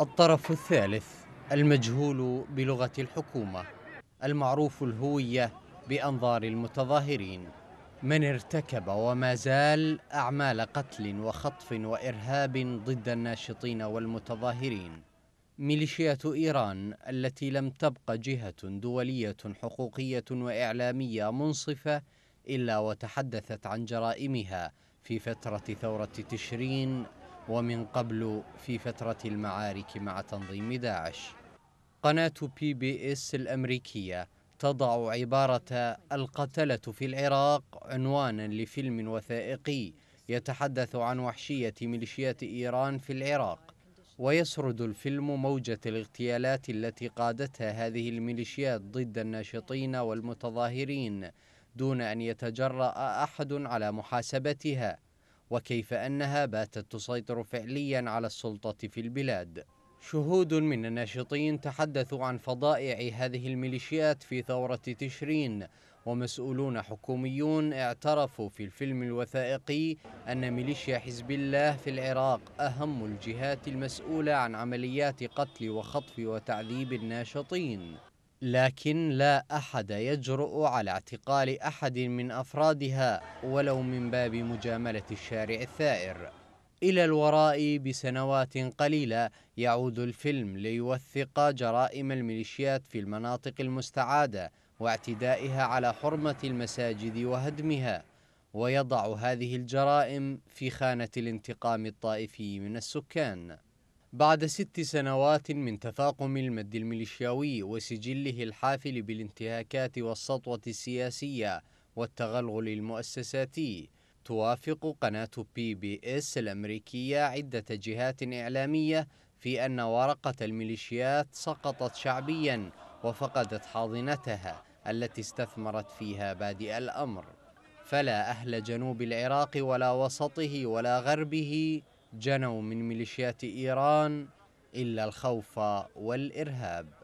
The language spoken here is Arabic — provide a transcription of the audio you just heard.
الطرف الثالث المجهول بلغة الحكومة المعروف الهوية بأنظار المتظاهرين. من ارتكب وما زال أعمال قتل وخطف وإرهاب ضد الناشطين والمتظاهرين. ميليشيات إيران التي لم تبق جهة دولية حقوقية وإعلامية منصفة إلا وتحدثت عن جرائمها في فترة ثورة تشرين ومن قبل في فترة المعارك مع تنظيم داعش. قناة بي بي اس الأمريكية تضع عبارة القتلة في العراق عنوانا لفيلم وثائقي يتحدث عن وحشية ميليشيات إيران في العراق ويسرد الفيلم موجة الاغتيالات التي قادتها هذه الميليشيات ضد الناشطين والمتظاهرين دون أن يتجرأ أحد على محاسبتها. وكيف أنها باتت تسيطر فعليا على السلطة في البلاد. شهود من الناشطين تحدثوا عن فضائع هذه الميليشيات في ثورة تشرين ومسؤولون حكوميون اعترفوا في الفيلم الوثائقي أن ميليشيا حزب الله في العراق أهم الجهات المسؤولة عن عمليات قتل وخطف وتعذيب الناشطين. لكن لا أحد يجرؤ على اعتقال أحد من أفرادها ولو من باب مجاملة الشارع الثائر. إلى الوراء بسنوات قليلة يعود الفيلم ليوثق جرائم الميليشيات في المناطق المستعادة واعتدائها على حرمة المساجد وهدمها. ويضع هذه الجرائم في خانة الانتقام الطائفي من السكان. بعد ست سنوات من تفاقم المد الميليشياوي وسجله الحافل بالانتهاكات والسطوة السياسية والتغلغل المؤسساتي توافق قناة بي بي اس الأمريكية عدة جهات إعلامية في أن ورقة الميليشيات سقطت شعبيا وفقدت حاضنتها التي استثمرت فيها بادئ الأمر. فلا أهل جنوب العراق ولا وسطه ولا غربه جنوا من ميليشيات إيران إلا الخوف والإرهاب.